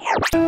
Yeah.